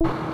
you.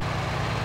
You